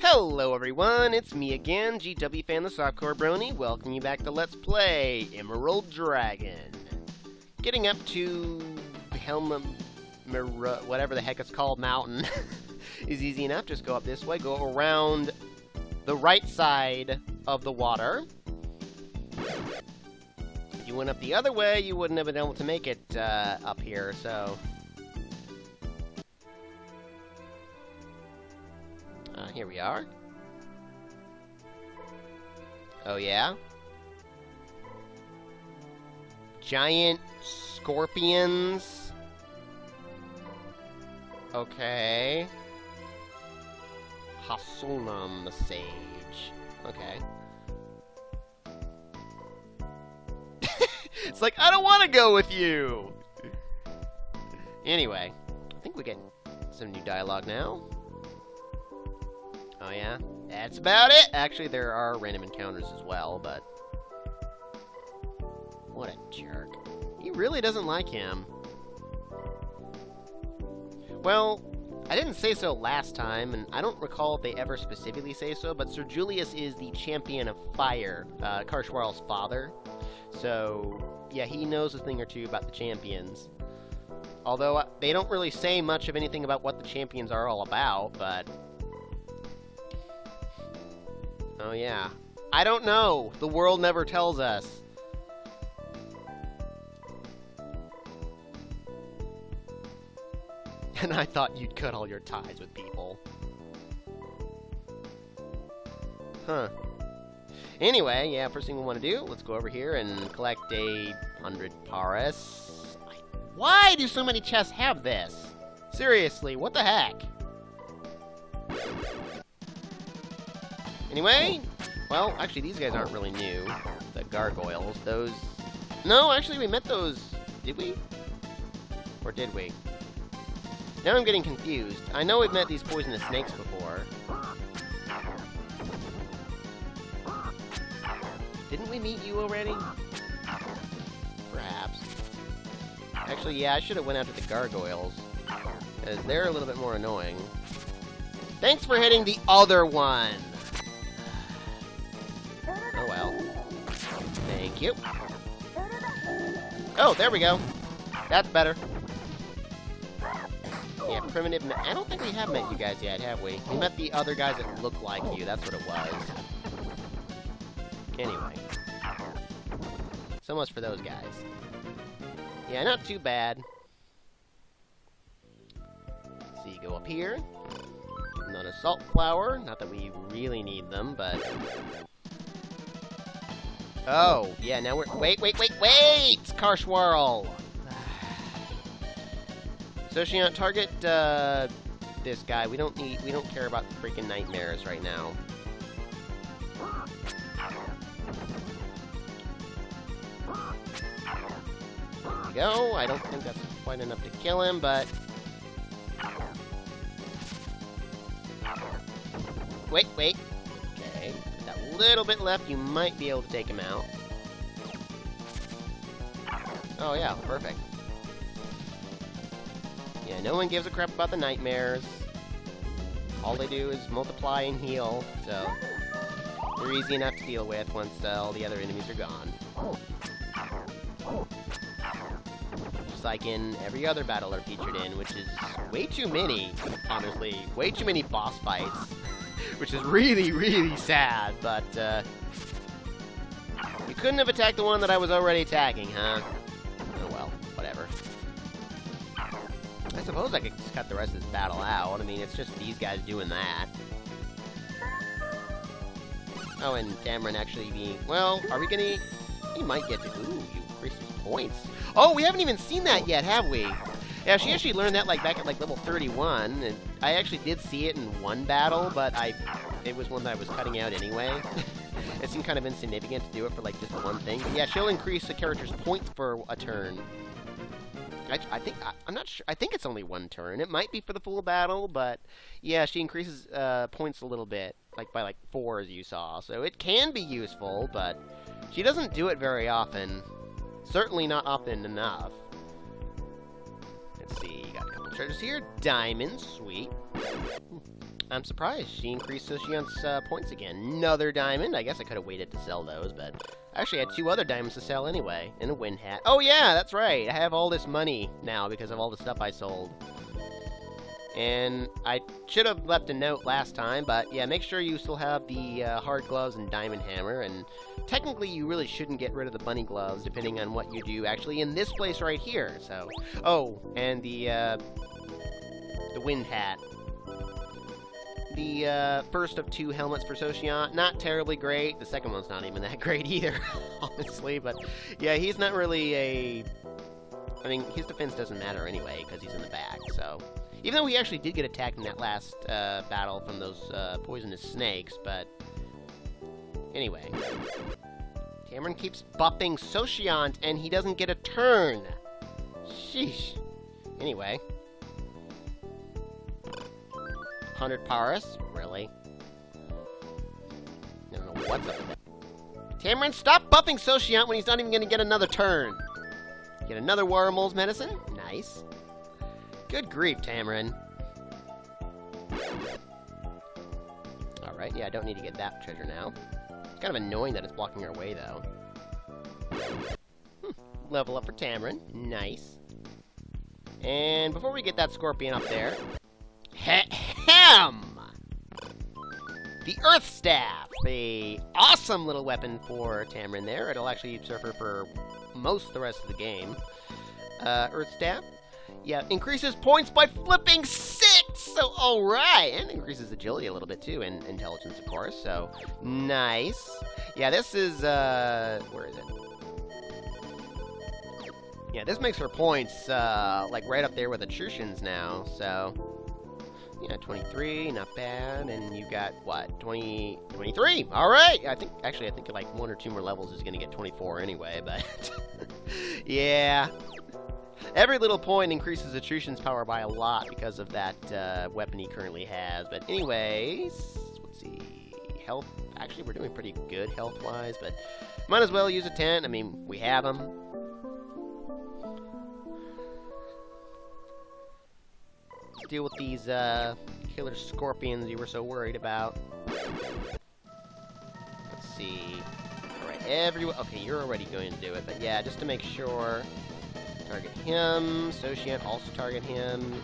Hello everyone, it's me again, GW Fan the Softcore Brony, welcome you back to Let's Play Emerald Dragon. Getting up to Helm... whatever the heck it's called, mountain, is easy enough. Just go up this way, go around the right side of the water. If you went up the other way, you wouldn't have been able to make it uh, up here, so... here we are. Oh, yeah? Giant scorpions. Okay. Hasulnum the Sage. Okay. it's like, I don't want to go with you! Anyway, I think we get some new dialogue now. Oh yeah? That's about it! Actually, there are random encounters as well, but... What a jerk. He really doesn't like him. Well, I didn't say so last time, and I don't recall if they ever specifically say so, but Sir Julius is the champion of fire, uh, Karshwarl's father. So, yeah, he knows a thing or two about the champions. Although, uh, they don't really say much of anything about what the champions are all about, but Oh, yeah. I don't know. The world never tells us. And I thought you'd cut all your ties with people. Huh. Anyway, yeah, first thing we want to do, let's go over here and collect a hundred paras. Why do so many chests have this? Seriously, what the heck? Anyway, well, actually, these guys aren't really new. The gargoyles, those... No, actually, we met those... Did we? Or did we? Now I'm getting confused. I know we've met these poisonous snakes before. Didn't we meet you already? Perhaps. Actually, yeah, I should have went after the gargoyles. Because they're a little bit more annoying. Thanks for hitting the other one! You. Oh, there we go. That's better. Yeah, primitive... I don't think we have met you guys yet, have we? We met the other guys that look like you. That's what it was. Anyway. So much for those guys. Yeah, not too bad. Let's see, go up here. Another salt flower. Not that we really need them, but Oh, yeah, now we're- wait, wait, wait, wait! She not target, uh, this guy. We don't need- we don't care about freaking nightmares right now. Go. I don't think that's quite enough to kill him, but... Wait, wait little bit left, you might be able to take him out. Oh yeah, perfect. Yeah, no one gives a crap about the nightmares. All they do is multiply and heal, so they're easy enough to deal with once uh, all the other enemies are gone. Just like in every other battle they're featured in, which is way too many, honestly. Way too many boss fights which is really, really sad, but, uh... You couldn't have attacked the one that I was already attacking, huh? Oh well, whatever. I suppose I could just cut the rest of this battle out. I mean, it's just these guys doing that. Oh, and Dameron actually being... Well, are we gonna... He might get to... Ooh, you increase his points. Oh, we haven't even seen that yet, have we? Yeah, she actually learned that like back at like level 31, and I actually did see it in one battle, but I it was one that I was cutting out anyway. it seemed kind of insignificant to do it for like just one thing. But yeah, she'll increase the character's points for a turn. I, I think I, am not sure. I think it's only one turn. It might be for the full battle, but yeah, she increases uh, points a little bit, like by like four as you saw. So it can be useful, but she doesn't do it very often. Certainly not often enough. Let's see, got a couple treasures here. Diamond, sweet. I'm surprised. She increased Saoshyant's uh, points again. Another diamond. I guess I could have waited to sell those, but I actually had two other diamonds to sell anyway. And a wind hat. Oh yeah, that's right. I have all this money now because of all the stuff I sold. And I should have left a note last time, but yeah, make sure you still have the uh, hard gloves and diamond hammer. And technically, you really shouldn't get rid of the bunny gloves, depending on what you do actually in this place right here. So, oh, and the uh, the wind hat. The uh, first of two helmets for Saoshyant, not terribly great. The second one's not even that great either, honestly. But yeah, he's not really a. I mean, his defense doesn't matter anyway because he's in the back. So even though he actually did get attacked in that last uh, battle from those uh, poisonous snakes, but anyway. Cameron keeps buffing Saoshyant, and he doesn't get a turn. Sheesh. Anyway. 100 Paris? Really? I don't know what's up. Tamryn, stop buffing Saoshyant when he's not even going to get another turn. Get another Warmole's medicine? Nice. Good grief, Tamryn. Alright, yeah, I don't need to get that treasure now. It's kind of annoying that it's blocking our way, though. Hmm. Level up for Tamryn. Nice. And before we get that scorpion up there... Ham! The Earth Staff! A awesome little weapon for Tamryn there. It'll actually serve her for most of the rest of the game. Uh, Earth Staff, yeah, increases points by flipping six! So, alright! And increases agility a little bit, too, and intelligence, of course, so nice. Yeah, this is, uh, where is it? Yeah, this makes her points, uh, like, right up there with Churchians now, so... Yeah, 23, not bad, and you got, what, 20, 23? Alright! I think, actually, I think like one or two more levels is gonna get 24 anyway, but... yeah, Every little point increases Atrushan's power by a lot because of that uh, weapon he currently has. But anyways, let's see. Health, actually we're doing pretty good health-wise, but might as well use a tent. I mean, we have them. Deal with these uh, killer scorpions you were so worried about. Let's see. Alright, everyone... Okay, you're already going to do it, but yeah, just to make sure... Target him. Saoshyant also target him.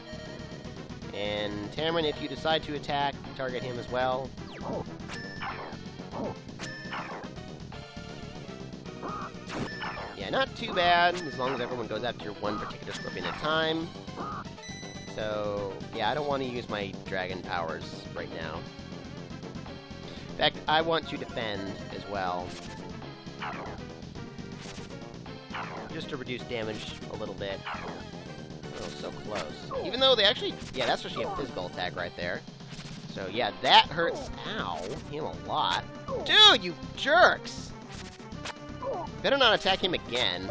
And Tamryn, if you decide to attack, target him as well. Yeah, not too bad, as long as everyone goes after one particular scorpion at a time. So, yeah, I don't want to use my dragon powers right now. In fact, I want to defend as well just to reduce damage a little bit. Oh, so close. Oh. Even though they actually... Yeah, that's actually a physical attack right there. So, yeah, that hurts. Ow. Him a lot. Dude, you jerks! Better not attack him again.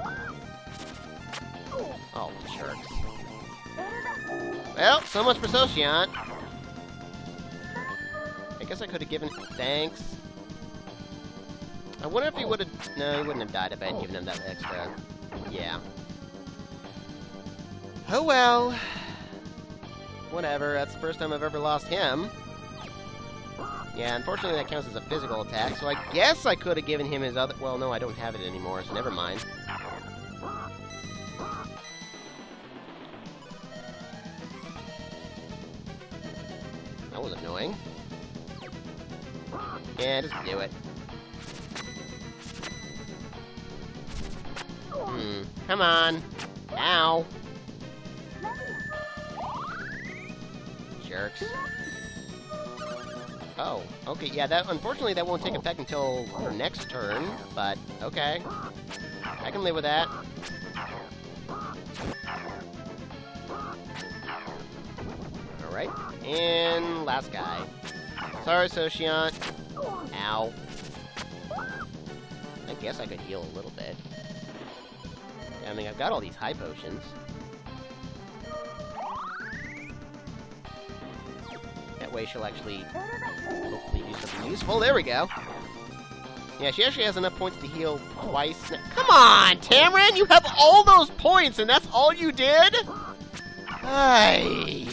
Oh, jerks. Well, so much for Saoshyant. I guess I could have given... Thanks. I wonder if he would have... No, he wouldn't have died if I had given him that extra yeah. Oh well. Whatever, that's the first time I've ever lost him. Yeah, unfortunately that counts as a physical attack, so I guess I could have given him his other... Well, no, I don't have it anymore, so never mind. That was annoying. Yeah, just do it. Hmm. Come on. Ow. Jerks. Oh, okay, yeah, that unfortunately that won't take effect until her next turn, but okay. I can live with that. Alright, and last guy. Sorry, Saoshyant. Ow. I guess I could heal a little bit. I mean, I've got all these high potions. That way she'll actually hopefully do something useful. There we go. Yeah, she actually has enough points to heal twice. Come on, Tamryn! You have all those points, and that's all you did? Ay.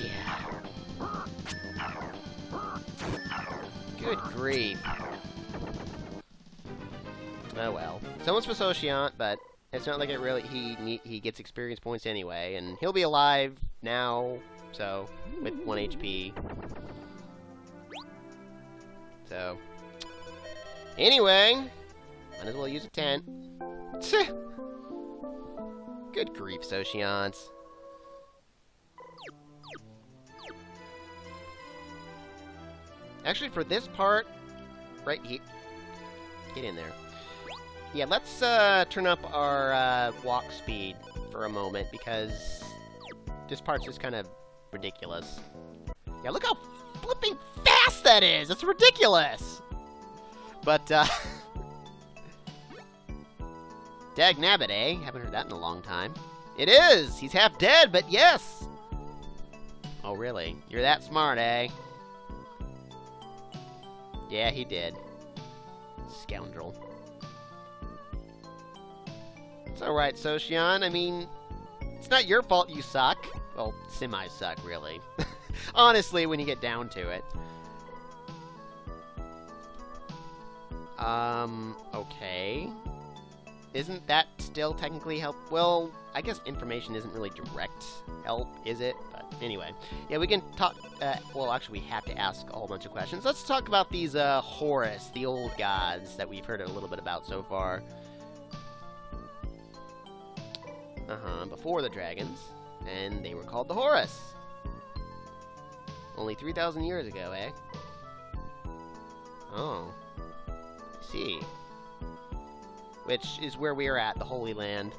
Good grief. Oh well. Someone's for Saoshyant, but it's not like it really he he gets experience points anyway, and he'll be alive now, so with one HP. So anyway, might as well use a tent. Good grief, Saoshyants. Actually, for this part, right here, get in there. Yeah, let's uh, turn up our uh, walk speed for a moment because this part's just kind of ridiculous. Yeah, look how flipping fast that is! It's ridiculous! But, uh... Dag Nabbit, eh? Haven't heard that in a long time. It is! He's half dead, but yes! Oh, really? You're that smart, eh? Yeah, he did. Scoundrel. It's alright, Saoshyant. I mean, it's not your fault you suck. Well, semi-suck, really. Honestly, when you get down to it. Um, okay. Isn't that still technically help? Well, I guess information isn't really direct help, is it? But anyway, yeah, we can talk. Uh, well, actually, we have to ask a whole bunch of questions. Let's talk about these uh, Horus, the old gods that we've heard a little bit about so far. Uh huh. Before the dragons, and they were called the Horus. Only 3,000 years ago, eh? Oh. I see which is where we are at, the Holy Land.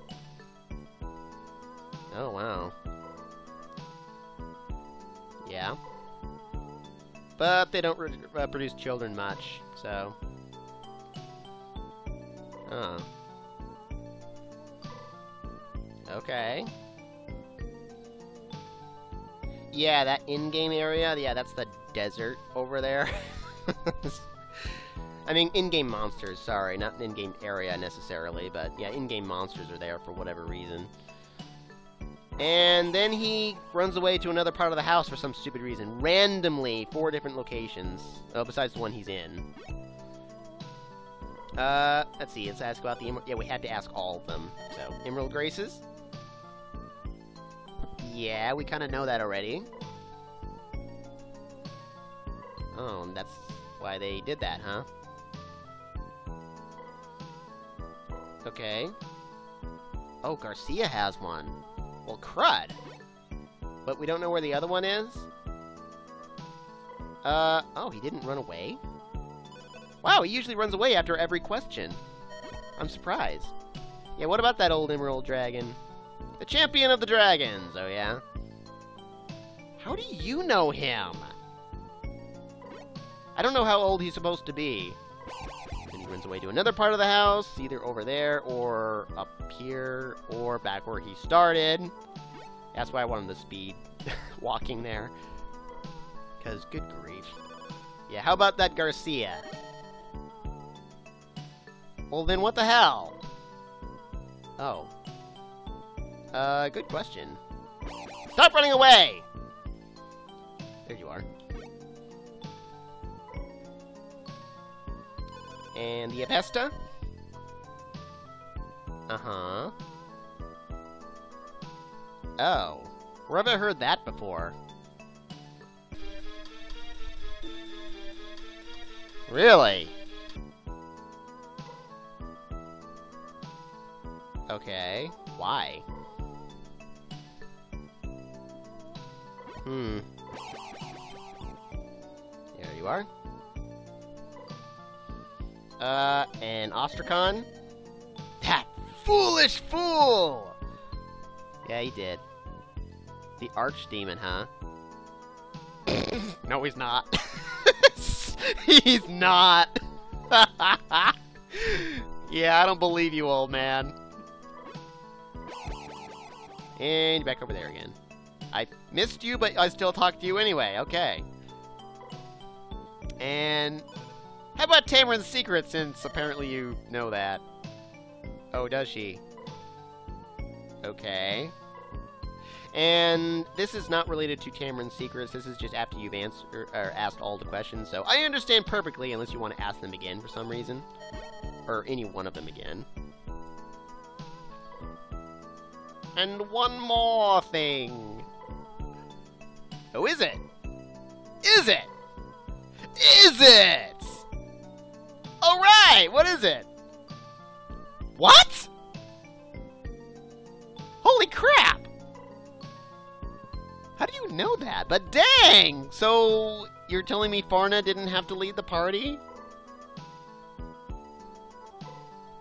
Oh, wow. Yeah. But they don't uh, produce children much, so... Huh. Okay. Yeah, that in-game area, yeah, that's the desert over there. I mean, in-game monsters, sorry, not in-game area necessarily, but yeah, in-game monsters are there for whatever reason. And then he runs away to another part of the house for some stupid reason. Randomly, four different locations. Oh, besides the one he's in. Uh, let's see, let's ask about the Emerald... Yeah, we had to ask all of them. So, Emerald Graces? Yeah, we kind of know that already. Oh, that's why they did that, huh? Okay. Oh, Garcia has one. Well, crud. But we don't know where the other one is? Uh, oh, he didn't run away? Wow, he usually runs away after every question. I'm surprised. Yeah, what about that old Emerald Dragon? The champion of the dragons, oh yeah? How do you know him? I don't know how old he's supposed to be Then he runs away to another part of the house, either over there or up here or back where he started. That's why I wanted the speed walking there. Because, good grief. Yeah, how about that Garcia? Well, then what the hell? Oh. Uh, good question. Stop running away! There you are. And the Avesta? Uh-huh. Oh. Where have I heard that before? Really? Okay. Why? Hmm. There you are. Uh, and Ostrakhan? That foolish fool! Yeah, he did. The Archdemon, huh? no, he's not. he's not! yeah, I don't believe you, old man. And back over there again. I missed you, but I still talk to you anyway. Okay. And how about Tamryn's secret, since apparently you know that? Oh, does she? Okay. And this is not related to Cameron's secrets. This is just after you've answered or asked all the questions. So I understand perfectly, unless you want to ask them again for some reason, or any one of them again. And one more thing. Who is it? Is it? Is it? Alright, what is it? What? Holy crap! How do you know that? But dang! So, you're telling me Farna didn't have to lead the party?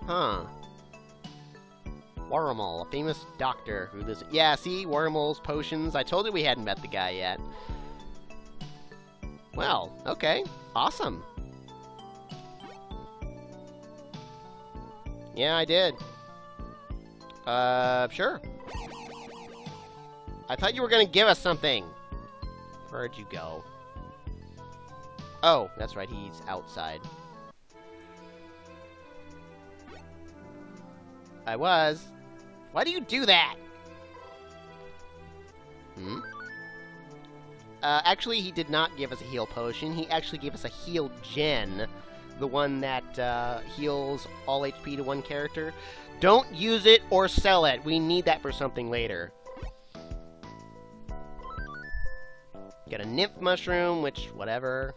Huh. Wormhole, a famous doctor who lives... Yeah, see? Wormhole's potions. I told you we hadn't met the guy yet. Well, okay. Awesome. Yeah, I did. Uh, sure. I thought you were gonna give us something. Where'd you go? Oh, that's right, he's outside. I was. Why do you do that? Hmm? Uh, actually, he did not give us a heal potion. He actually gave us a heal gen, the one that uh, heals all HP to one character. Don't use it or sell it. We need that for something later. Get a nymph mushroom, which, whatever.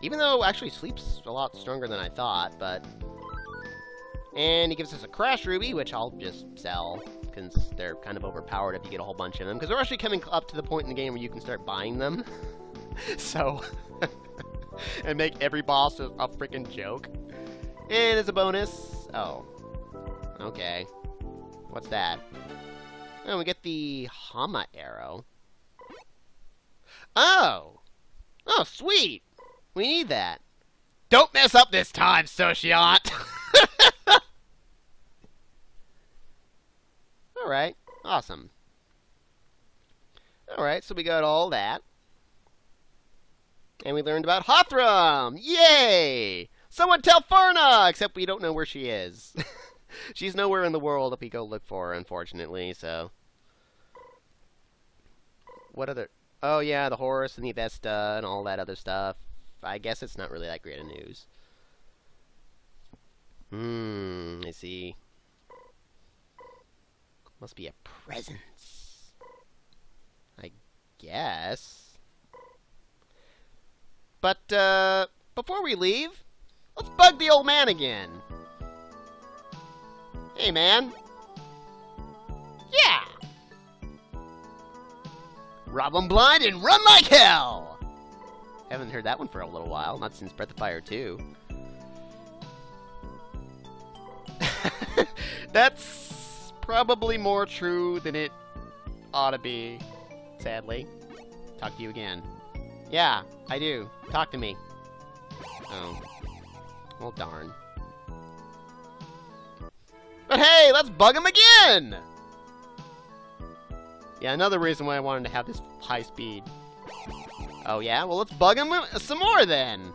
Even though, actually, sleep's a lot stronger than I thought, but... And he gives us a crash ruby, which I'll just sell because they're kind of overpowered if you get a whole bunch of them. Because we're actually coming up to the point in the game where you can start buying them. so, and make every boss a, a freaking joke. And as a bonus, oh, okay. What's that? Oh, we get the Hama arrow. Oh! Oh, sweet! We need that. Don't mess up this time, Saoshyant! Alright, awesome. Alright, so we got all that. And we learned about Hathram! Yay! Someone tell Farna! Except we don't know where she is. She's nowhere in the world if we go look for her, unfortunately, so... What other... Oh, yeah, the horse and the Vesta and all that other stuff. I guess it's not really that great of news. Hmm, I see. Must be a presence. I guess. But, uh, before we leave, let's bug the old man again. Hey, man. Yeah! Rob 'em blind and run like hell! Haven't heard that one for a little while, not since Breath of Fire 2. That's probably more true than it ought to be, sadly. Talk to you again. Yeah, I do. Talk to me. Oh. Well, darn. But hey, let's bug him again! Yeah, another reason why I wanted to have this high speed. Oh yeah? Well, let's bug him some more then!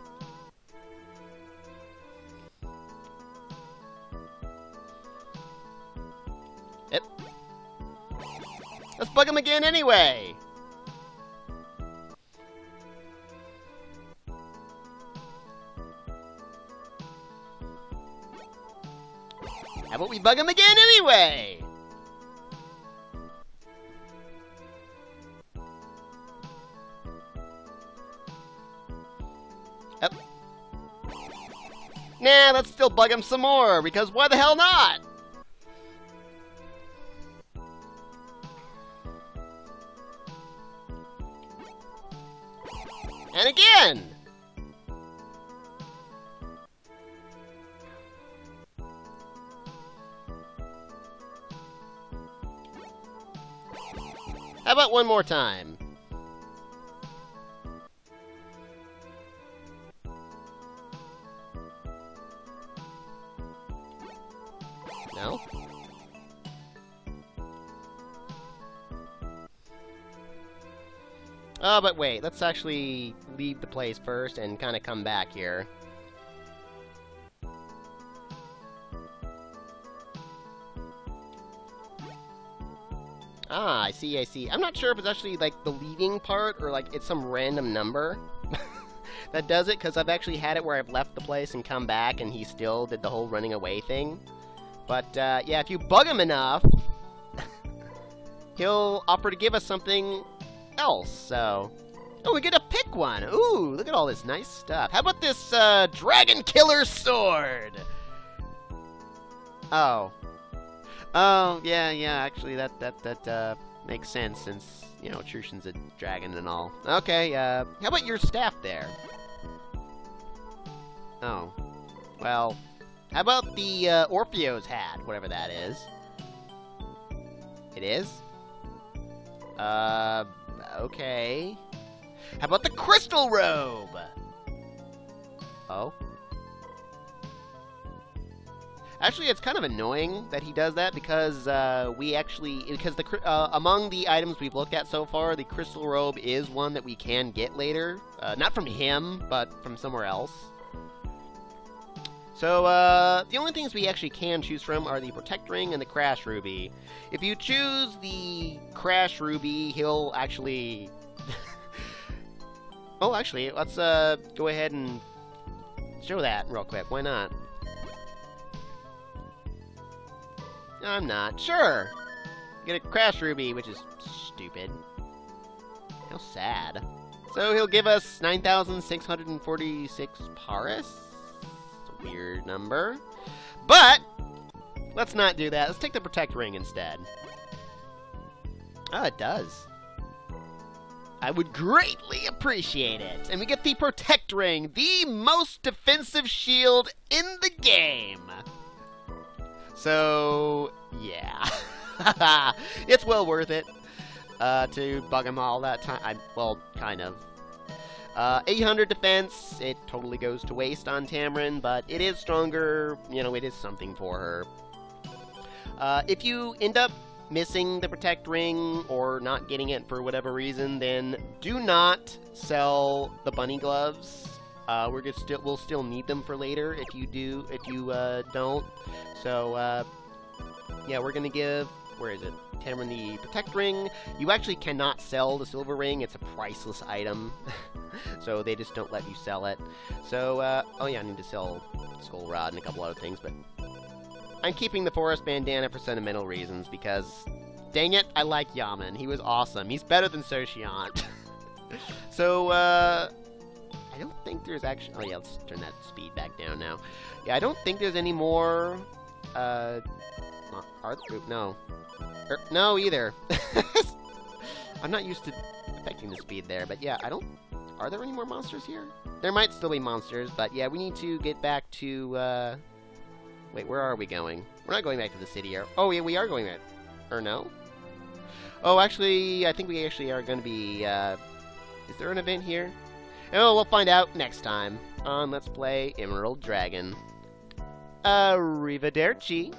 Let's bug him again anyway! How about we bug him again anyway? Yep. Nah, let's still bug him some more, because why the hell not? About one more time? No? Oh, but wait, let's actually leave the place first and kind of come back here. Ah, I see, I see. I'm not sure if it's actually, like, the leaving part, or, like, it's some random number that does it, because I've actually had it where I've left the place and come back, and he still did the whole running away thing. But, uh, yeah, if you bug him enough, he'll offer to give us something else, so... Oh, we get to pick one! Ooh, look at all this nice stuff. How about this, uh, Dragon Killer Sword? Oh. Oh, yeah, yeah, actually, that, that, that, uh, makes sense, since, you know, Chushin's a dragon and all. Okay, uh, how about your staff there? Oh. Well, how about the, uh, Orpheo's hat, whatever that is? It is? Uh, okay. How about the crystal robe? Oh. Actually, it's kind of annoying that he does that because uh, we actually because the uh, among the items we've looked at so far, the crystal robe is one that we can get later, uh, not from him, but from somewhere else. So uh, the only things we actually can choose from are the protect ring and the crash ruby. If you choose the crash ruby, he'll actually. oh, actually, let's uh, go ahead and show that real quick. Why not? I'm not. Sure! Get a Crash Ruby, which is stupid. How sad. So he'll give us 9,646 Paris? It's a weird number. But, let's not do that. Let's take the Protect Ring instead. Oh, it does. I would greatly appreciate it. And we get the Protect Ring, the most defensive shield in the game. So, yeah. it's well worth it uh, to bug him all that time. I, well, kind of. Uh, 800 defense, it totally goes to waste on Tamryn, but it is stronger. You know, it is something for her. Uh, if you end up missing the Protect Ring or not getting it for whatever reason, then do not sell the bunny gloves uh, we're just still we'll still need them for later if you do if you uh, don't. So uh, yeah, we're gonna give where is it? Tamryn the Protect Ring. You actually cannot sell the Silver Ring. It's a priceless item. so they just don't let you sell it. So, uh, oh yeah, I need to sell Skull Rod and a couple other things, but I'm keeping the Forest Bandana for sentimental reasons because, dang it, I like Yaman. He was awesome. He's better than Saoshyant. so, uh, I don't think there's actually... Oh, yeah, let's turn that speed back down now. Yeah, I don't think there's any more... Uh... Are. No. Er, no, either. I'm not used to affecting the speed there, but yeah, I don't... Are there any more monsters here? There might still be monsters, but yeah, we need to get back to, uh... Wait, where are we going? We're not going back to the city. Or... Oh, yeah, we are going back. Or no? Oh, actually, I think we actually are going to be, uh... Is there an event here? Oh, we'll find out next time on Let's Play Emerald Dragon. Arrivederci.